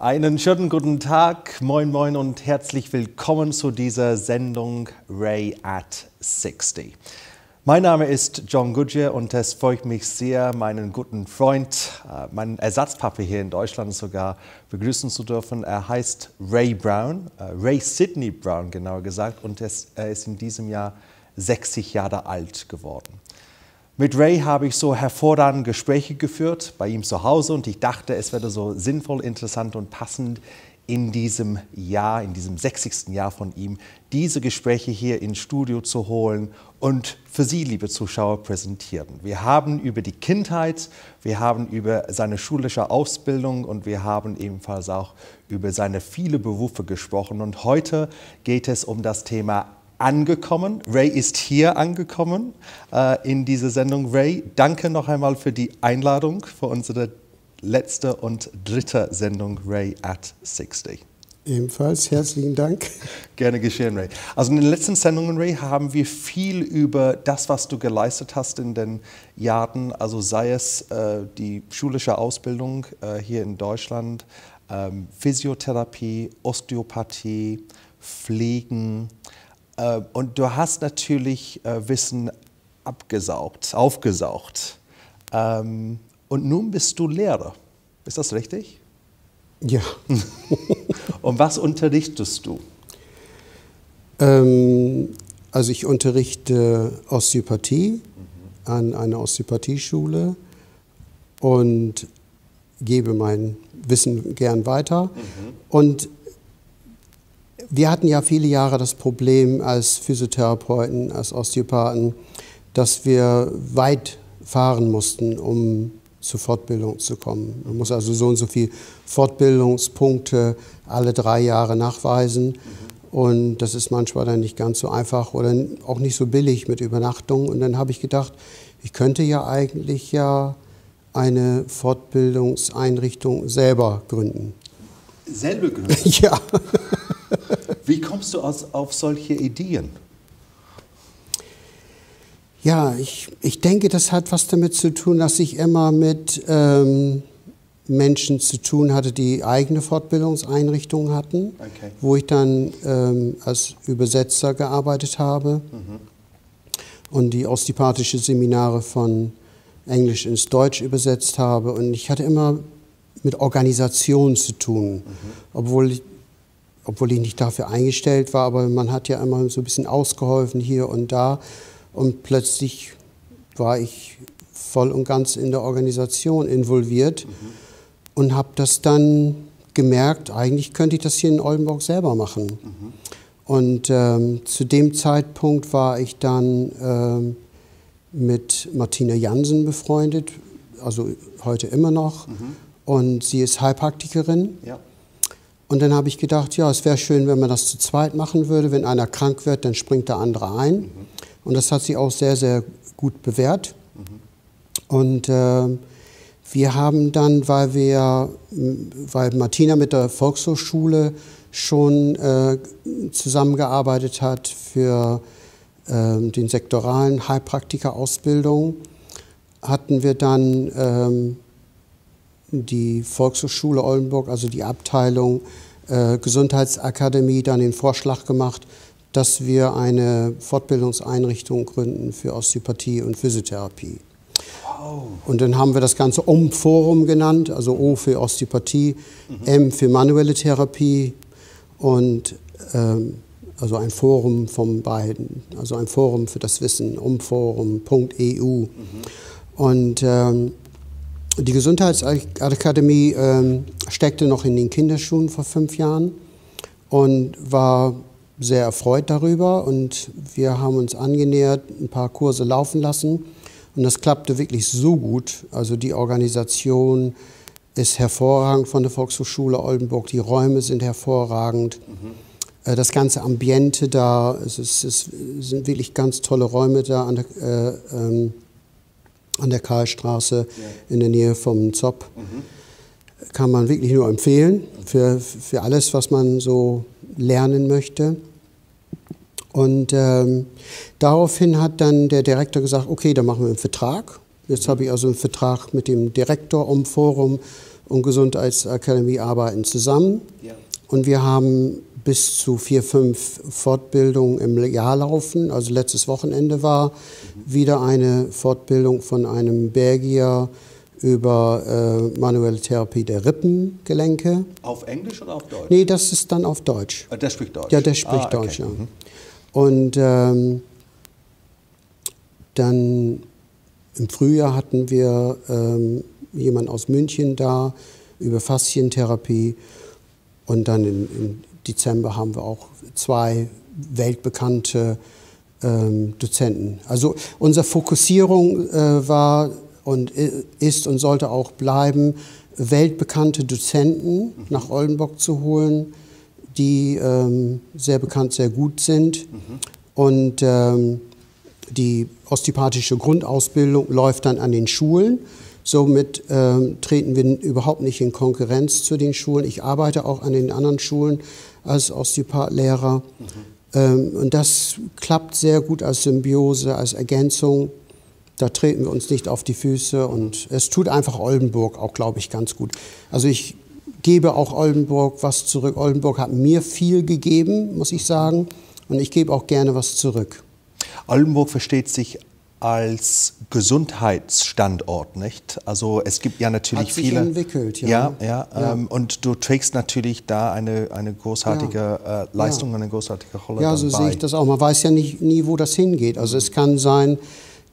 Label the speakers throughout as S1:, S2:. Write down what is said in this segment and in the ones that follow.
S1: Einen schönen guten Tag, moin moin und herzlich willkommen zu dieser Sendung Ray at 60. Mein Name ist John Goodyear und es freut mich sehr, meinen guten Freund, äh, meinen Ersatzpapa hier in Deutschland sogar begrüßen zu dürfen. Er heißt Ray Brown, äh, Ray Sidney Brown genauer gesagt, und er ist in diesem Jahr 60 Jahre alt geworden. Mit Ray habe ich so hervorragende Gespräche geführt bei ihm zu Hause und ich dachte, es wäre so sinnvoll, interessant und passend in diesem Jahr, in diesem 60. Jahr von ihm, diese Gespräche hier ins Studio zu holen und für Sie, liebe Zuschauer, präsentieren. Wir haben über die Kindheit, wir haben über seine schulische Ausbildung und wir haben ebenfalls auch über seine viele Berufe gesprochen. Und heute geht es um das Thema angekommen. Ray ist hier angekommen äh, in diese Sendung. Ray, danke noch einmal für die Einladung für unsere letzte und dritte Sendung Ray at 60.
S2: Ebenfalls herzlichen Dank.
S1: Gerne geschehen, Ray. Also in den letzten Sendungen, Ray, haben wir viel über das, was du geleistet hast in den Jahren, also sei es äh, die schulische Ausbildung äh, hier in Deutschland, ähm, Physiotherapie, Osteopathie, Pflegen, äh, und du hast natürlich äh, Wissen abgesaugt, aufgesaugt. Ähm, und nun bist du Lehrer. Ist das richtig?
S2: Ja.
S1: und was unterrichtest du?
S2: Ähm, also ich unterrichte Osteopathie mhm. an einer Osteopathieschule und gebe mein Wissen gern weiter. Mhm. Und wir hatten ja viele Jahre das Problem als Physiotherapeuten, als Osteopathen, dass wir weit fahren mussten, um zur Fortbildung zu kommen. Man muss also so und so viele Fortbildungspunkte alle drei Jahre nachweisen. Und das ist manchmal dann nicht ganz so einfach oder auch nicht so billig mit Übernachtung. Und dann habe ich gedacht, ich könnte ja eigentlich ja eine Fortbildungseinrichtung selber gründen.
S1: Selber gründen?
S2: Ja.
S1: Wie kommst du aus, auf solche Ideen?
S2: Ja, ich, ich denke, das hat was damit zu tun, dass ich immer mit ähm, Menschen zu tun hatte, die eigene Fortbildungseinrichtungen hatten, okay. wo ich dann ähm, als Übersetzer gearbeitet habe mhm. und die osteopathische Seminare von Englisch ins Deutsch übersetzt habe. Und ich hatte immer mit Organisation zu tun, mhm. obwohl ich obwohl ich nicht dafür eingestellt war, aber man hat ja immer so ein bisschen ausgeholfen hier und da. Und plötzlich war ich voll und ganz in der Organisation involviert mhm. und habe das dann gemerkt, eigentlich könnte ich das hier in Oldenburg selber machen. Mhm. Und ähm, zu dem Zeitpunkt war ich dann ähm, mit Martina Jansen befreundet, also heute immer noch. Mhm. Und sie ist Heilpraktikerin. Ja. Und dann habe ich gedacht, ja, es wäre schön, wenn man das zu zweit machen würde. Wenn einer krank wird, dann springt der andere ein. Mhm. Und das hat sich auch sehr, sehr gut bewährt. Mhm. Und äh, wir haben dann, weil wir, weil Martina mit der Volkshochschule schon äh, zusammengearbeitet hat für äh, den sektoralen Heilpraktikerausbildung, hatten wir dann ähm, die Volkshochschule Oldenburg, also die Abteilung äh, Gesundheitsakademie, dann den Vorschlag gemacht, dass wir eine Fortbildungseinrichtung gründen für Osteopathie und Physiotherapie. Wow. Und dann haben wir das Ganze Um-Forum genannt, also O für Osteopathie, mhm. M für manuelle Therapie und ähm, also ein Forum von beiden, also ein Forum für das Wissen, umforum.eu. Mhm. Und ähm, die Gesundheitsakademie ähm, steckte noch in den Kinderschuhen vor fünf Jahren und war sehr erfreut darüber. Und wir haben uns angenähert, ein paar Kurse laufen lassen. Und das klappte wirklich so gut. Also die Organisation ist hervorragend von der Volkshochschule Oldenburg. Die Räume sind hervorragend. Mhm. Das ganze Ambiente da, es, ist, es, sind wirklich ganz tolle Räume da an der, äh, ähm, an der Karlstraße ja. in der Nähe vom Zopp. Mhm. Kann man wirklich nur empfehlen für, für alles, was man so lernen möchte. Und ähm, daraufhin hat dann der Direktor gesagt, okay, dann machen wir einen Vertrag. Jetzt habe ich also einen Vertrag mit dem Direktor um Forum und Gesundheitsakademie arbeiten zusammen. Ja. Und wir haben bis zu vier, fünf Fortbildungen im Jahr laufen. Also letztes Wochenende war wieder eine Fortbildung von einem Belgier über äh, manuelle Therapie der Rippengelenke.
S1: Auf Englisch oder auf Deutsch?
S2: Nee, das ist dann auf Deutsch.
S1: Ah, der spricht Deutsch?
S2: Ja, der spricht ah, okay. Deutsch, ja. Mhm. Und ähm, dann im Frühjahr hatten wir ähm, jemanden aus München da über Faszientherapie und dann im Dezember haben wir auch zwei weltbekannte ähm, Dozenten. Also unsere Fokussierung äh, war und ist und sollte auch bleiben, weltbekannte Dozenten mhm. nach Oldenburg zu holen, die ähm, sehr bekannt, sehr gut sind. Mhm. Und ähm, die osteopathische Grundausbildung läuft dann an den Schulen. Somit ähm, treten wir überhaupt nicht in Konkurrenz zu den Schulen. Ich arbeite auch an den anderen Schulen als Osteopathlehrer. Mhm. Ähm, und das klappt sehr gut als Symbiose, als Ergänzung. Da treten wir uns nicht auf die Füße und es tut einfach Oldenburg auch, glaube ich, ganz gut. Also ich gebe auch Oldenburg was zurück. Oldenburg hat mir viel gegeben, muss ich sagen, und ich gebe auch gerne was zurück.
S1: Oldenburg versteht sich als Gesundheitsstandort, nicht? Also es gibt ja natürlich
S2: Hat sich
S1: viele.
S2: entwickelt, ja.
S1: Ja, ja, ja. Ähm, und du trägst natürlich da eine, eine großartige ja. äh, Leistung, eine großartige Rolle.
S2: Ja, so sehe ich das auch. Man weiß ja nicht, nie, wo das hingeht. Also es kann sein,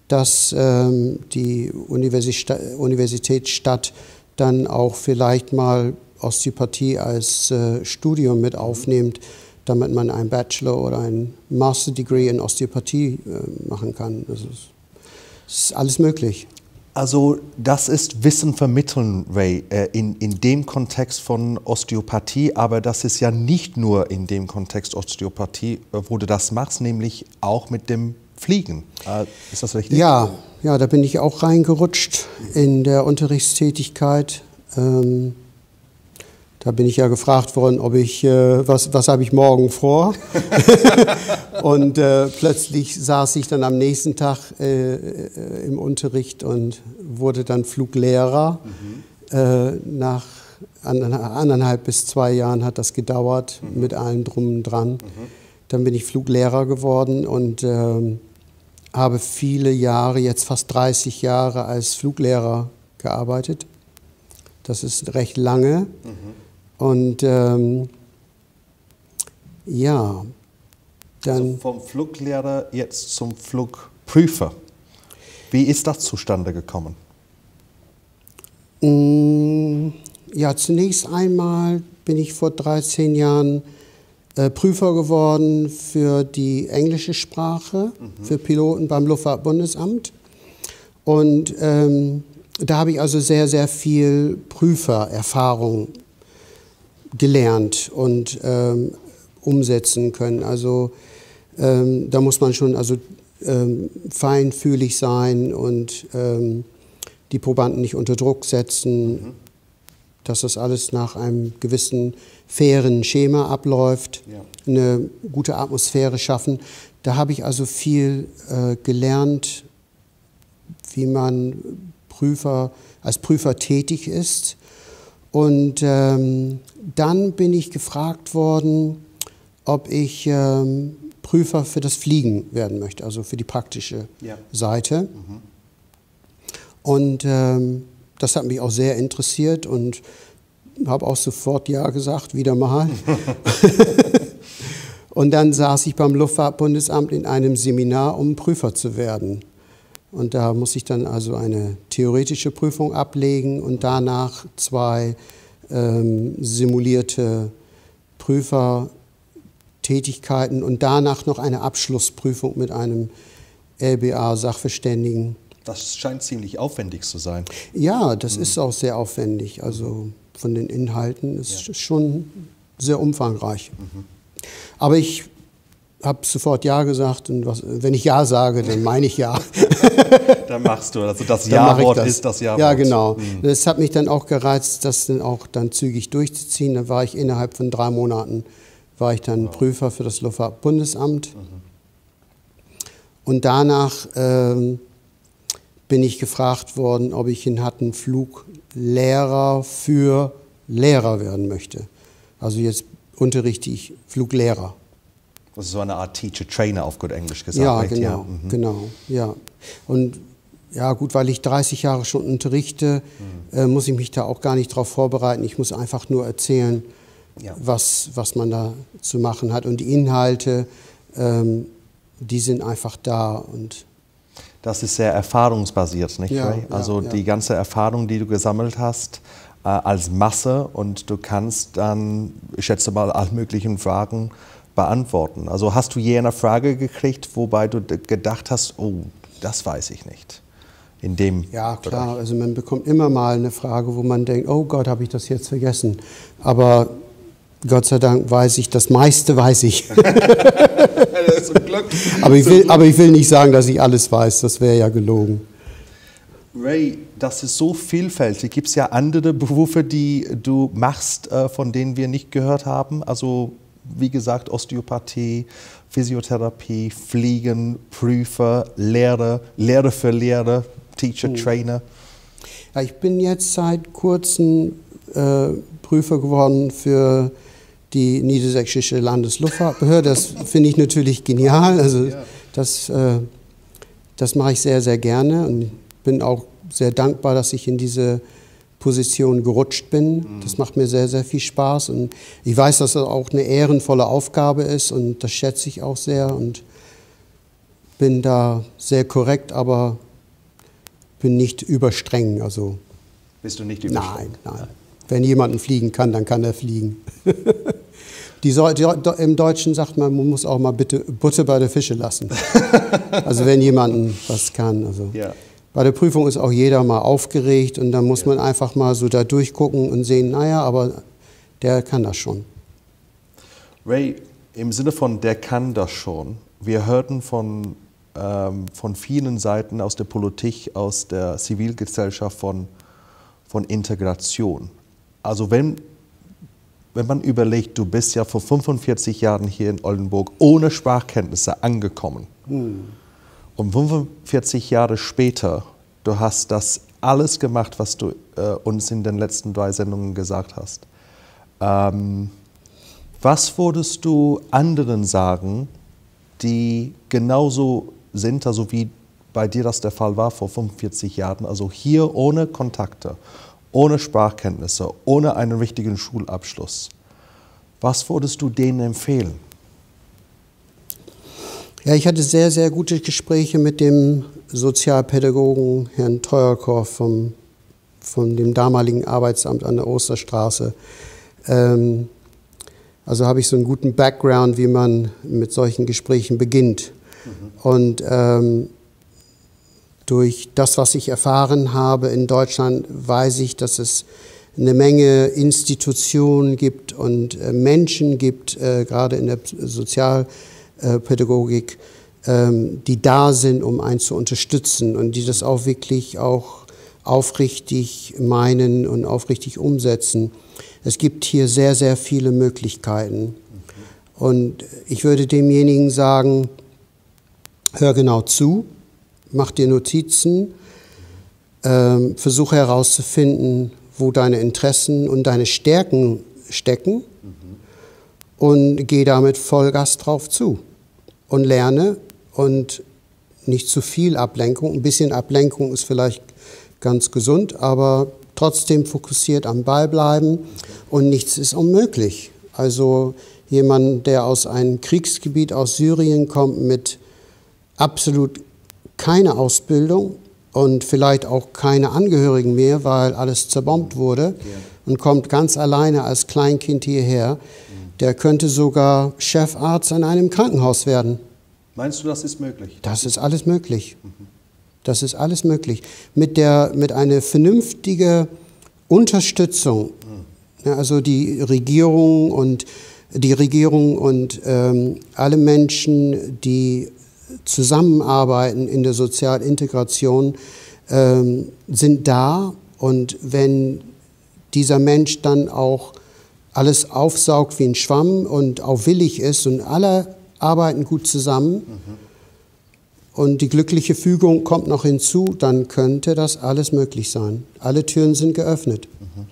S2: dass ähm, die Universitätsstadt dann auch vielleicht mal Osteopathie als äh, Studium mit aufnimmt damit man ein Bachelor oder ein Master Degree in Osteopathie äh, machen kann. Also es ist alles möglich.
S1: Also das ist Wissen vermitteln, Ray, äh, in, in dem Kontext von Osteopathie, aber das ist ja nicht nur in dem Kontext Osteopathie, äh, wo du das machst, nämlich auch mit dem Fliegen. Äh, ist das richtig?
S2: Ja, ja, da bin ich auch reingerutscht in der Unterrichtstätigkeit. Ähm, da bin ich ja gefragt worden, ob ich, äh, was, was habe ich morgen vor? und äh, plötzlich saß ich dann am nächsten Tag äh, äh im Unterricht und wurde dann Fluglehrer. Mhm. Äh, nach anderthalb bis zwei Jahren hat das gedauert, mhm. mit allem drum und dran. Mhm. Dann bin ich Fluglehrer geworden und ähm, habe viele Jahre, jetzt fast 30 Jahre als Fluglehrer gearbeitet. Das ist recht lange. Mhm. Und ähm, ja,
S1: dann. Also vom Fluglehrer jetzt zum Flugprüfer. Wie ist das zustande gekommen?
S2: Mm, ja, zunächst einmal bin ich vor 13 Jahren äh, Prüfer geworden für die englische Sprache, mhm. für Piloten beim Luftfahrtbundesamt. Und ähm, da habe ich also sehr, sehr viel Prüfererfahrung gelernt und ähm, umsetzen können. Also ähm, da muss man schon also ähm, feinfühlig sein und ähm, die Probanden nicht unter Druck setzen, mhm. dass das alles nach einem gewissen fairen Schema abläuft, ja. eine gute Atmosphäre schaffen. Da habe ich also viel äh, gelernt, wie man Prüfer, als Prüfer tätig ist und ähm, dann bin ich gefragt worden, ob ich ähm, Prüfer für das Fliegen werden möchte, also für die praktische ja. Seite. Mhm. Und ähm, das hat mich auch sehr interessiert und habe auch sofort Ja gesagt, wieder mal. und dann saß ich beim Luftfahrtbundesamt in einem Seminar, um Prüfer zu werden. Und da muss ich dann also eine theoretische Prüfung ablegen und danach zwei ähm, simulierte Prüfertätigkeiten und danach noch eine Abschlussprüfung mit einem LBA-Sachverständigen.
S1: Das scheint ziemlich aufwendig zu sein.
S2: Ja, das mhm. ist auch sehr aufwendig. Also von den Inhalten ist ja. schon sehr umfangreich. Mhm. Aber ich habe sofort Ja gesagt und was, wenn ich Ja sage, dann meine ich Ja.
S1: dann machst du, also das Ja-Wort ist das Ja-Wort.
S2: Ja, genau. Mhm. Das hat mich dann auch gereizt, das dann auch dann zügig durchzuziehen. Dann war ich innerhalb von drei Monaten war ich dann wow. Prüfer für das Luftfahrtbundesamt. Mhm. Und danach ähm, bin ich gefragt worden, ob ich in Hatten Flug Lehrer für Lehrer werden möchte. Also jetzt unterrichte ich Fluglehrer.
S1: Das ist so eine Art Teacher-Trainer auf gut Englisch gesagt.
S2: Ja, genau, ja. Mhm. genau, ja. Und ja, gut, weil ich 30 Jahre schon unterrichte, mhm. äh, muss ich mich da auch gar nicht darauf vorbereiten. Ich muss einfach nur erzählen, ja. was, was man da zu machen hat. Und die Inhalte, ähm, die sind einfach da. Und
S1: das ist sehr erfahrungsbasiert, nicht ja, Ray? Also ja, die ganze Erfahrung, die du gesammelt hast, äh, als Masse und du kannst dann, ich schätze mal, alle möglichen Fragen beantworten. Also hast du je eine Frage gekriegt, wobei du gedacht hast, oh, das weiß ich nicht? In dem
S2: ja, klar. Bereich. Also man bekommt immer mal eine Frage, wo man denkt, oh Gott, habe ich das jetzt vergessen. Aber Gott sei Dank weiß ich, das meiste weiß ich. aber, ich will, aber ich will nicht sagen, dass ich alles weiß, das wäre ja gelogen.
S1: Ray, das ist so vielfältig. Gibt es ja andere Berufe, die du machst, äh, von denen wir nicht gehört haben? Also wie gesagt, Osteopathie, Physiotherapie, Fliegen, Prüfer, Lehrer, Lehrer für Lehrer, Teacher, hm. Trainer.
S2: Ja, ich bin jetzt seit kurzem äh, Prüfer geworden für die Niedersächsische Landesluftfahrtbehörde. Das finde ich natürlich genial. Also das, äh, das mache ich sehr, sehr gerne und bin auch sehr dankbar, dass ich in diese Position gerutscht bin. Mhm. Das macht mir sehr, sehr viel Spaß und ich weiß, dass das auch eine ehrenvolle Aufgabe ist und das schätze ich auch sehr und bin da sehr korrekt, aber bin nicht überstreng. Also
S1: Bist du nicht überstreng?
S2: Nein, nein. Wenn jemand fliegen kann, dann kann er fliegen. Die, die, Im Deutschen sagt man, man muss auch mal bitte Butter bei der Fische lassen. also wenn jemand was kann. Also. Ja. Bei der Prüfung ist auch jeder mal aufgeregt und dann muss man einfach mal so da durchgucken und sehen, naja, aber der kann das schon.
S1: Ray, im Sinne von der kann das schon, wir hörten von, ähm, von vielen Seiten aus der Politik, aus der Zivilgesellschaft von, von Integration. Also wenn wenn man überlegt, du bist ja vor 45 Jahren hier in Oldenburg ohne Sprachkenntnisse angekommen. Mhm. Und 45 Jahre später, du hast das alles gemacht, was du äh, uns in den letzten drei Sendungen gesagt hast. Ähm, was würdest du anderen sagen, die genauso sind, also wie bei dir das der Fall war vor 45 Jahren, also hier ohne Kontakte, ohne Sprachkenntnisse, ohne einen richtigen Schulabschluss. Was würdest du denen empfehlen?
S2: Ja, ich hatte sehr, sehr gute Gespräche mit dem Sozialpädagogen Herrn Teuerkorf vom, von dem damaligen Arbeitsamt an der Osterstraße. Ähm, also habe ich so einen guten Background, wie man mit solchen Gesprächen beginnt. Mhm. Und ähm, durch das, was ich erfahren habe in Deutschland, weiß ich, dass es eine Menge Institutionen gibt und äh, Menschen gibt, äh, gerade in der Sozialpädagogik, ähm, die da sind, um einen zu unterstützen und die das auch wirklich auch aufrichtig meinen und aufrichtig umsetzen. Es gibt hier sehr, sehr viele Möglichkeiten. Und ich würde demjenigen sagen, hör genau zu, mach dir Notizen, ähm, versuche herauszufinden, wo deine Interessen und deine Stärken stecken. Und geh damit Vollgas drauf zu und lerne und nicht zu viel Ablenkung. Ein bisschen Ablenkung ist vielleicht ganz gesund, aber trotzdem fokussiert am Ball bleiben und nichts ist unmöglich. Also jemand, der aus einem Kriegsgebiet aus Syrien kommt mit absolut keine Ausbildung und vielleicht auch keine Angehörigen mehr, weil alles zerbombt wurde und kommt ganz alleine als Kleinkind hierher, der könnte sogar Chefarzt in einem Krankenhaus werden.
S1: Meinst du, das ist möglich?
S2: Das ist alles möglich. Das ist alles möglich. Mit, der, mit einer vernünftigen Unterstützung, mhm. also die Regierung und die Regierung und ähm, alle Menschen, die zusammenarbeiten in der Sozialintegration, ähm, sind da. Und wenn dieser Mensch dann auch alles aufsaugt wie ein Schwamm und auch willig ist und alle arbeiten gut zusammen mhm. und die glückliche Fügung kommt noch hinzu, dann könnte das alles möglich sein. Alle Türen sind geöffnet. Mhm.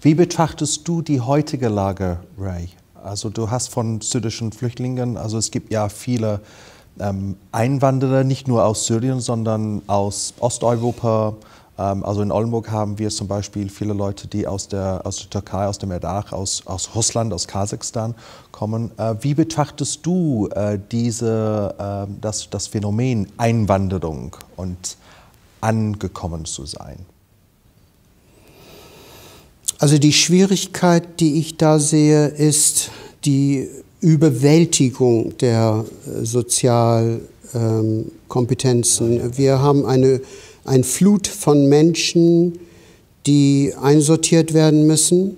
S1: Wie betrachtest du die heutige Lage, Ray? Also du hast von syrischen Flüchtlingen, also es gibt ja viele ähm, Einwanderer, nicht nur aus Syrien, sondern aus Osteuropa. Ähm, also in Oldenburg haben wir zum Beispiel viele Leute, die aus der, aus der Türkei, aus dem Irak, aus, aus Russland, aus Kasachstan kommen. Äh, wie betrachtest du äh, diese, äh, das, das Phänomen Einwanderung und angekommen zu sein?
S2: Also die Schwierigkeit, die ich da sehe, ist die Überwältigung der äh, Sozialkompetenzen. Wir haben eine, eine Flut von Menschen, die einsortiert werden müssen,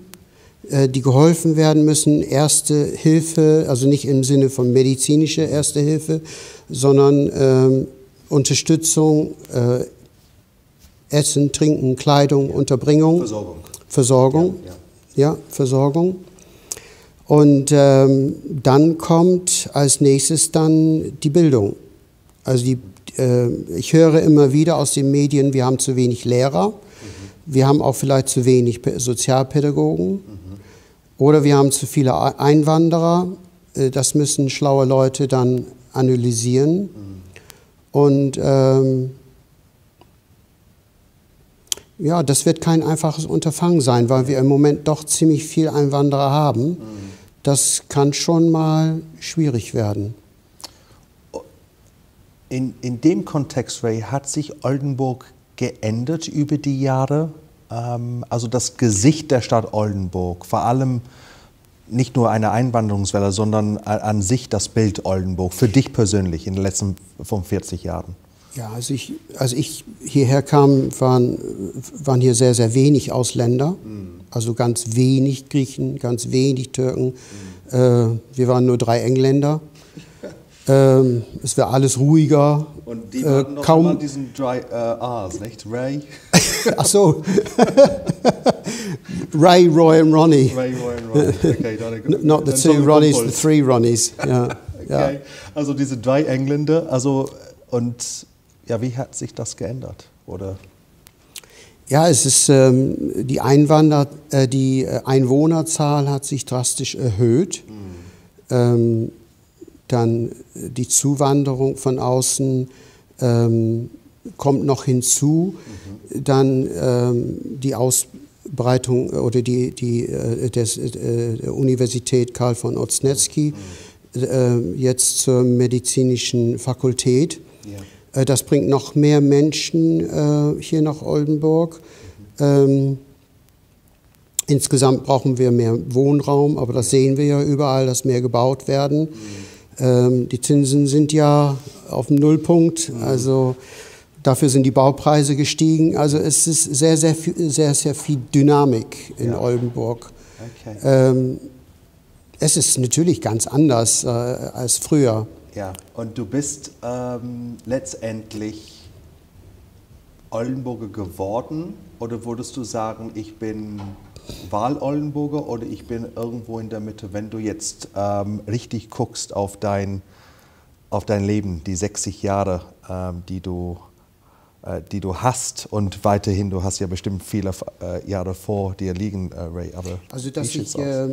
S2: äh, die geholfen werden müssen. Erste Hilfe, also nicht im Sinne von medizinischer Erste Hilfe, sondern ähm, Unterstützung, äh, Essen, Trinken, Kleidung, Unterbringung. Versorgung. Versorgung. Ja, ja. ja Versorgung. Und ähm, dann kommt als nächstes dann die Bildung. Also die, ich höre immer wieder aus den Medien, wir haben zu wenig Lehrer, mhm. wir haben auch vielleicht zu wenig Sozialpädagogen mhm. oder wir haben zu viele Einwanderer. Äh, das müssen schlaue Leute dann analysieren. Mhm. Und ähm, ja, das wird kein einfaches Unterfangen sein, weil wir im Moment doch ziemlich viel Einwanderer haben. Das kann schon mal schwierig werden.
S1: In, in dem Kontext, Ray, hat sich Oldenburg geändert über die Jahre? Ähm, also das Gesicht der Stadt Oldenburg, vor allem nicht nur eine Einwanderungswelle, sondern an sich das Bild Oldenburg, für dich persönlich in den letzten 45 Jahren?
S2: Ja, als ich, als ich hierher kam, waren, waren hier sehr, sehr wenig Ausländer. Mhm. Also ganz wenig Griechen, ganz wenig Türken. Mhm. Äh, wir waren nur drei Engländer. Ähm, es wäre alles ruhiger.
S1: Und die waren äh, noch kaum diesen drei äh, R's, nicht? Ray?
S2: Ach so. Ray, Roy und Ronnie.
S1: Ray, Roy und Ronnie. Okay,
S2: dann, Not the two Ronnies, the three Ronnies. Ja.
S1: okay. Ja. Also diese drei Engländer, also und ja, wie hat sich das geändert? Oder?
S2: Ja, es ist ähm, die Einwander, äh, die äh, Einwohnerzahl hat sich drastisch erhöht. Mhm. Ähm, dann die Zuwanderung von außen ähm, kommt noch hinzu. Mhm. Dann ähm, die Ausbreitung oder die, die äh, des, äh, der Universität Karl von Otznetzky, mhm. äh, jetzt zur medizinischen Fakultät. Ja. Äh, das bringt noch mehr Menschen äh, hier nach Oldenburg. Ähm, insgesamt brauchen wir mehr Wohnraum, aber das sehen wir ja überall, dass mehr gebaut werden. Ähm, die Zinsen sind ja auf dem Nullpunkt, also dafür sind die Baupreise gestiegen. Also es ist sehr, sehr, sehr, sehr viel Dynamik in ja. Oldenburg. Okay. Ähm, es ist natürlich ganz anders äh, als früher.
S1: Ja, und du bist ähm, letztendlich Oldenburger geworden oder würdest du sagen, ich bin Wahl-Oldenburger oder ich bin irgendwo in der Mitte, wenn du jetzt ähm, richtig guckst auf dein, auf dein Leben, die 60 Jahre, ähm, die, du, äh, die du hast und weiterhin, du hast ja bestimmt viele äh, Jahre vor dir liegen, äh, Ray.
S2: Aber also, dass ich, äh,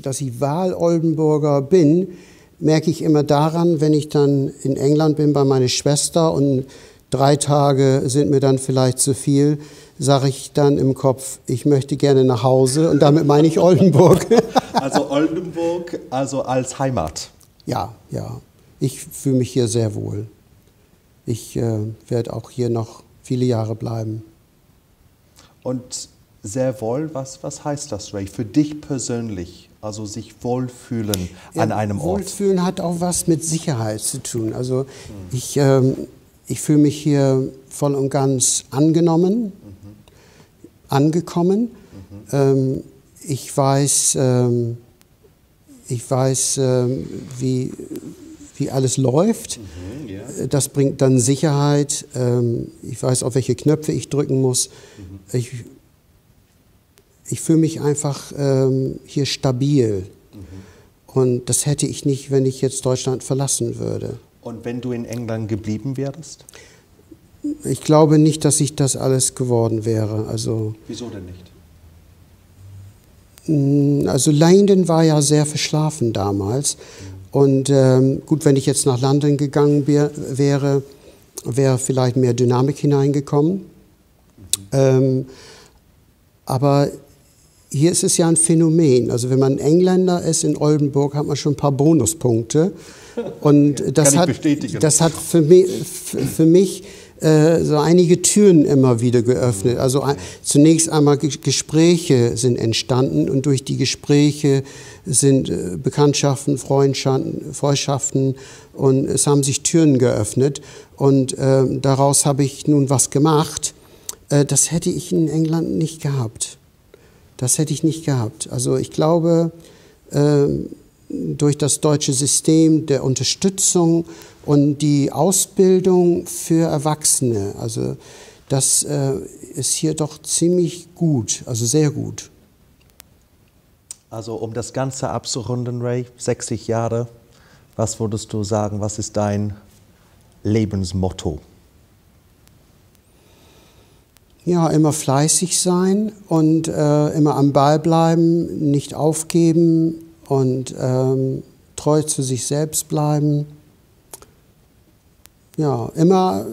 S2: dass ich Wahl-Oldenburger bin, merke ich immer daran, wenn ich dann in England bin bei meiner Schwester und drei Tage sind mir dann vielleicht zu viel, sage ich dann im Kopf, ich möchte gerne nach Hause und damit meine ich Oldenburg.
S1: also Oldenburg, also als Heimat.
S2: Ja, ja. Ich fühle mich hier sehr wohl. Ich äh, werde auch hier noch viele Jahre bleiben.
S1: Und sehr wohl, was, was heißt das, Ray, für dich persönlich? Also sich wohlfühlen ja, an einem
S2: Ort. Wohlfühlen hat auch was mit Sicherheit zu tun. Also mhm. ich, ähm, ich fühle mich hier voll und ganz angenommen, mhm. angekommen. Mhm. Ähm, ich weiß, ähm, ich weiß ähm, wie, wie alles läuft. Yeah. Das bringt dann Sicherheit. Ähm, ich weiß, auf welche Knöpfe ich drücken muss. Mhm. Ich ich fühle mich einfach ähm, hier stabil. Mhm. Und das hätte ich nicht, wenn ich jetzt Deutschland verlassen würde.
S1: Und wenn du in England geblieben wärst?
S2: Ich glaube nicht, dass ich das alles geworden wäre. Also,
S1: Wieso denn nicht?
S2: Mm, also London war ja sehr verschlafen damals. Und ähm, gut, wenn ich jetzt nach London gegangen wär, wäre, wäre vielleicht mehr Dynamik hineingekommen. Mhm. Ähm, aber hier ist es ja ein Phänomen. Also wenn man Engländer ist in Oldenburg, hat man schon ein paar Bonuspunkte. Und das, hat, das hat für mich, für mich äh, so einige Türen immer wieder geöffnet. Also ein, zunächst einmal Gespräche sind entstanden und durch die Gespräche sind äh, Bekanntschaften, Freundschaften, Freundschaften und es haben sich Türen geöffnet und äh, daraus habe ich nun was gemacht. Äh, das hätte ich in England nicht gehabt. Das hätte ich nicht gehabt. Also ich glaube, ähm, durch das deutsche System der Unterstützung und die Ausbildung für Erwachsene, also das äh, ist hier doch ziemlich gut, also sehr gut.
S1: Also um das Ganze abzurunden, Ray, 60 Jahre, was würdest du sagen, was ist dein Lebensmotto?
S2: Ja, immer fleißig sein und äh, immer am Ball bleiben, nicht aufgeben und ähm, treu zu sich selbst bleiben. Ja, immer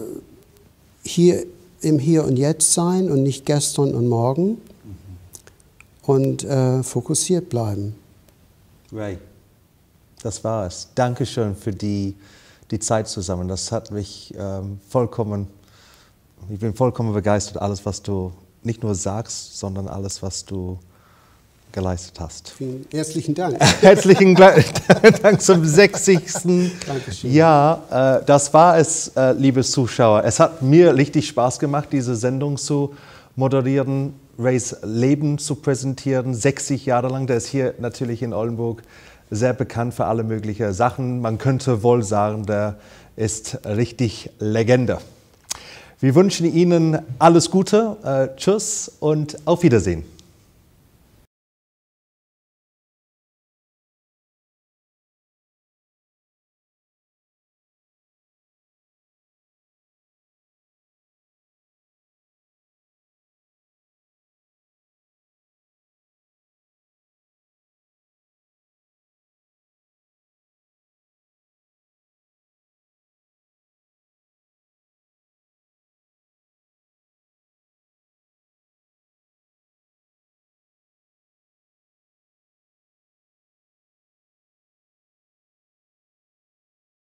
S2: hier im Hier und Jetzt sein und nicht gestern und morgen und äh, fokussiert bleiben.
S1: Ray, das war es. Dankeschön für die, die Zeit zusammen. Das hat mich ähm, vollkommen ich bin vollkommen begeistert, alles, was du nicht nur sagst, sondern alles, was du geleistet hast.
S2: Vielen herzlichen Dank.
S1: herzlichen Dank zum 60. Dankeschön. Ja, äh, das war es, äh, liebe Zuschauer. Es hat mir richtig Spaß gemacht, diese Sendung zu moderieren, Rays Leben zu präsentieren, 60 Jahre lang. Der ist hier natürlich in Oldenburg sehr bekannt für alle möglichen Sachen. Man könnte wohl sagen, der ist richtig Legende. Wir wünschen Ihnen alles Gute, äh, tschüss und auf Wiedersehen.